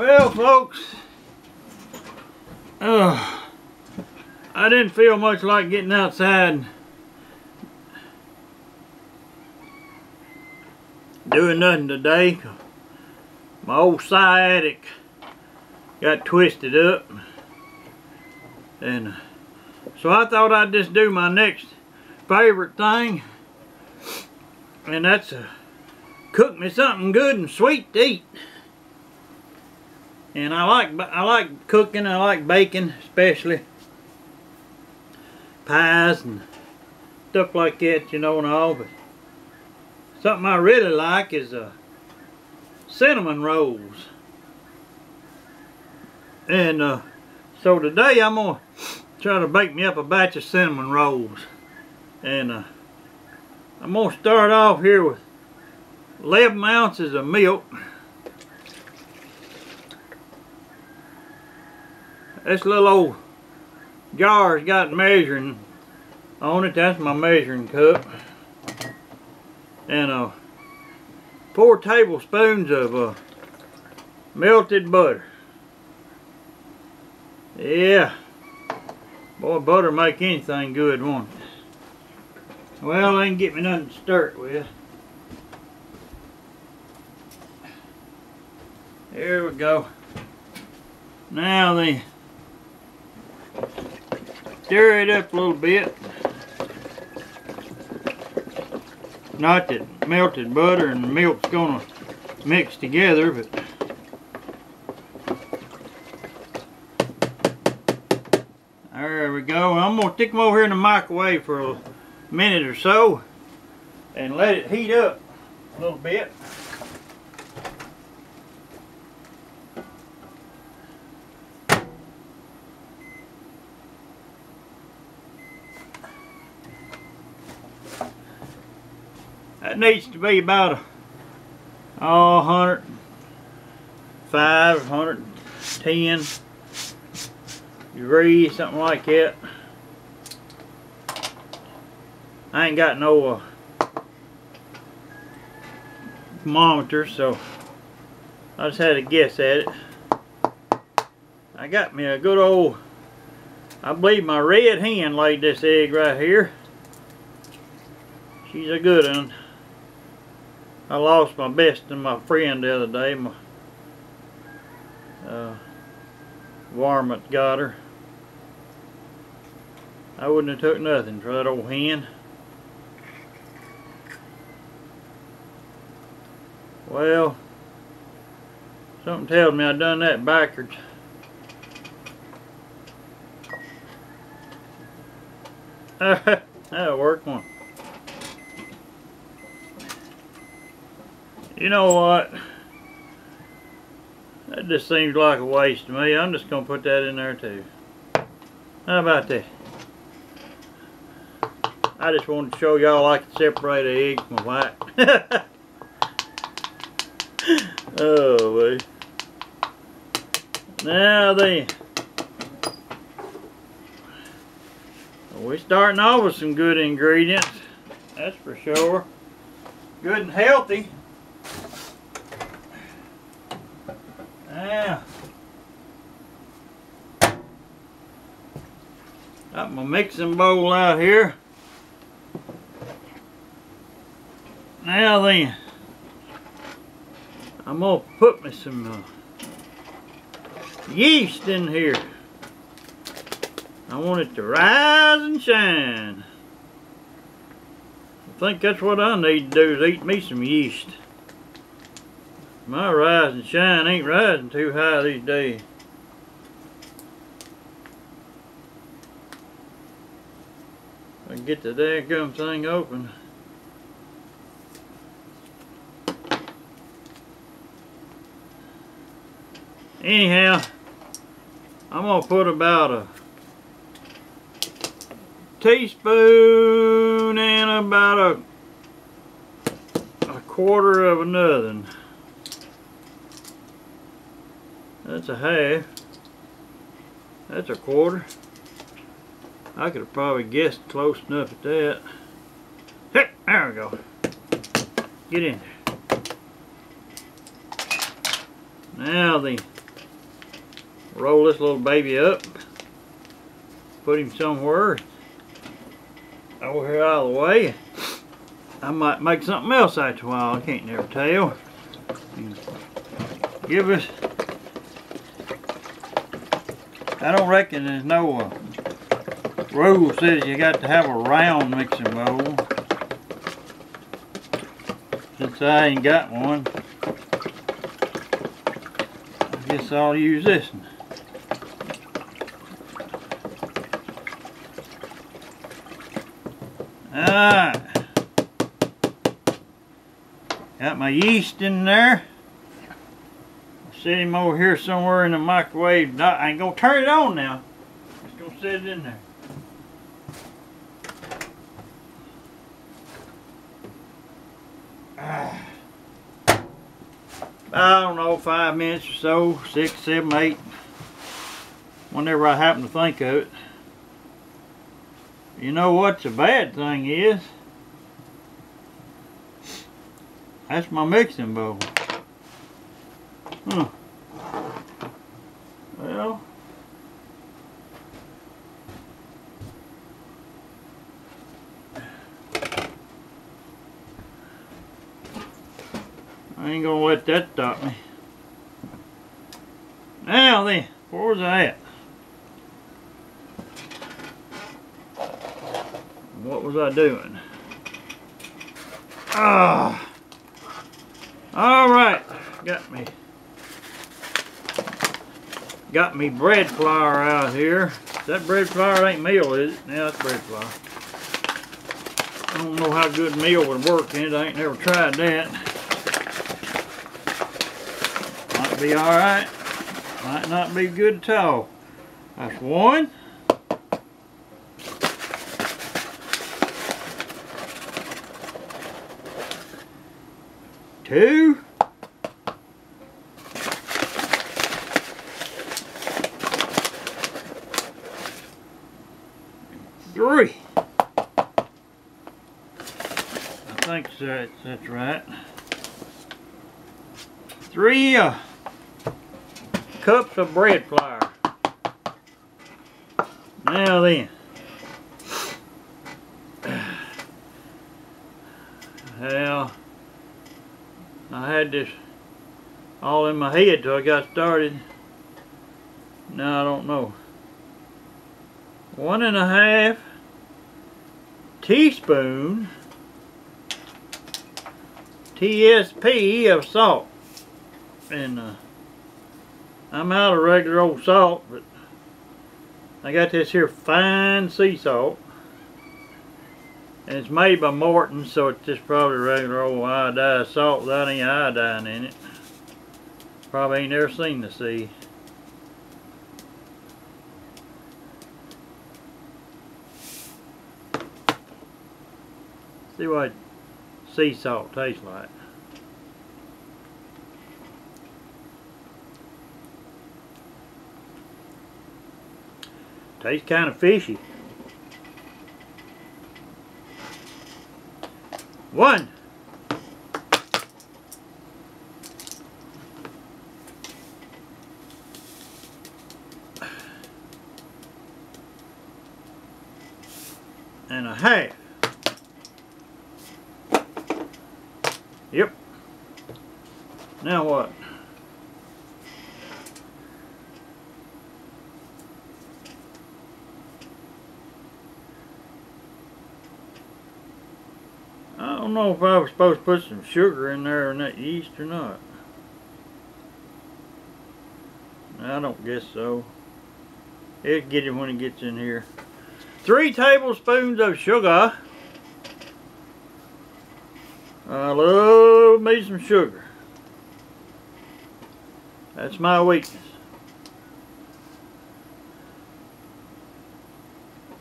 Well, folks, uh, I didn't feel much like getting outside and doing nothing today. My old sciatic got twisted up. And uh, so I thought I'd just do my next favorite thing. And that's uh, cook me something good and sweet to eat. And I like I like cooking. I like baking, especially pies and stuff like that, you know, and all. But something I really like is uh, cinnamon rolls. And uh, so today I'm gonna try to bake me up a batch of cinnamon rolls. And uh, I'm gonna start off here with 11 ounces of milk. This little old jar's got measuring on it. That's my measuring cup. And uh, four tablespoons of uh, melted butter. Yeah. Boy, butter make anything good, won't it? Well, they can get me nothing to stir it with. There we go. Now then, stir it up a little bit. Not that melted butter and milk's gonna mix together, but there we go. I'm gonna stick them over here in the microwave for a minute or so and let it heat up a little bit. That needs to be about a oh, 105, 110 degrees, something like that. I ain't got no uh, thermometer, so I just had to guess at it. I got me a good old, I believe my red hen laid this egg right here. She's a good one. I lost my best and my friend the other day. My uh, varmint got her. I wouldn't have took nothing for that old hen. Well, something tells me I done that backwards. That'll work one. You know what? That just seems like a waste to me. I'm just going to put that in there too. How about that? I just wanted to show y'all I can separate an egg from a white. oh, boy. Now then. We're starting off with some good ingredients. That's for sure. Good and healthy. Now, got my mixing bowl out here. Now then, I'm gonna put me some uh, yeast in here. I want it to rise and shine. I think that's what I need to do is eat me some yeast. My rise and shine ain't rising too high these days. I get the daggum thing open. Anyhow, I'm gonna put about a teaspoon and about a a quarter of another. That's a half. That's a quarter. I could have probably guessed close enough at that. Hey, there we go. Get in there. Now then, roll this little baby up, put him somewhere over here out of the way. I might make something else after a while, I can't never tell. Give us, I don't reckon there's no uh, rule says you got to have a round mixing bowl. Since I ain't got one, I guess I'll use this one. Alright. Got my yeast in there. Set him over here somewhere in the microwave. No, I ain't gonna turn it on now. Just gonna set it in there. Ah. I don't know, five minutes or so, six, seven, eight. Whenever I happen to think of it. You know what the bad thing is? That's my mixing bowl. Hmm. Well. I ain't gonna let that stop me. Now then, where's I at? What was I doing? Ah. All right, got me. Got me bread flour out here. That bread flour ain't meal, is it? Yeah, that's bread flour. I don't know how good meal would work in it. I ain't never tried that. Might be alright. Might not be good at all. That's one. Two. Three. I think that's, that's right. Three uh, cups of bread flour. Now then. Well, I had this all in my head till I got started. Now I don't know. One and a half teaspoon TSP of salt. And uh, I'm out of regular old salt, but I got this here fine sea salt. And it's made by Morton, so it's just probably regular old iodized salt without any iodine in it. Probably ain't never seen the sea. See what sea salt tastes like. Tastes kind of fishy. One. And a half. Yep. Now what? I don't know if I was supposed to put some sugar in there in that yeast or not. I don't guess so. It'll get it when it gets in here. Three tablespoons of sugar. I love me some sugar. That's my weakness.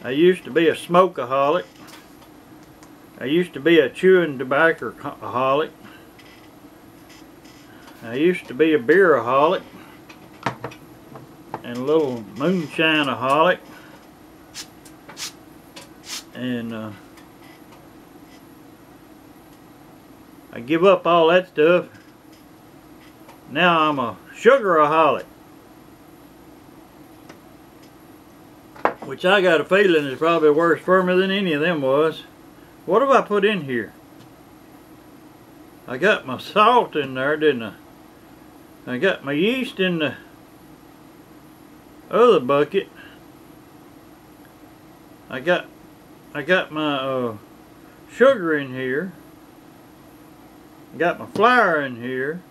I used to be a smokeaholic. I used to be a chewing tobacco-aholic. I used to be a beeraholic and a little moonshine-aholic. And uh, I give up all that stuff. Now I'm a sugaraholic. Which I got a feeling is probably worse for me than any of them was. What have I put in here? I got my salt in there, didn't I? I got my yeast in the other bucket. I got I got my uh, sugar in here. I Got my flour in here.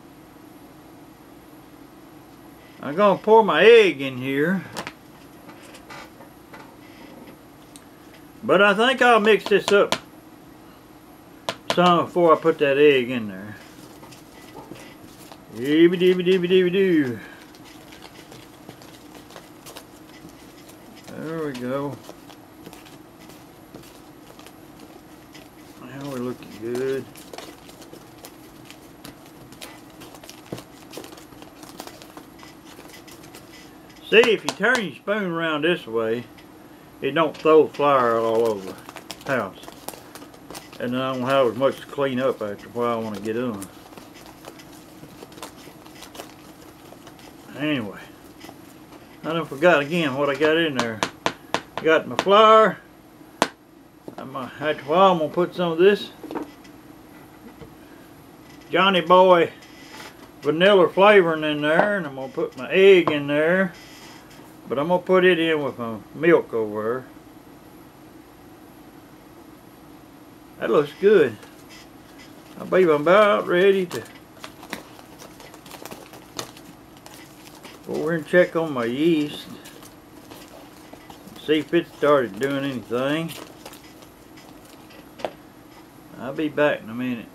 I'm gonna pour my egg in here. But I think I'll mix this up some before I put that egg in there. Deeby deeby deeby deeby doo. There we go. Now we're looking good. See, if you turn your spoon around this way, it don't throw flour all over the house. And then I don't have as much to clean up after a while when I get done. Anyway, I done forgot again what I got in there. Got my flour. I'm, after a while, I'm gonna put some of this Johnny Boy vanilla flavoring in there, and I'm gonna put my egg in there. But I'm gonna put it in with my milk over. That looks good. I believe I'm about ready to go over and check on my yeast. See if it started doing anything. I'll be back in a minute.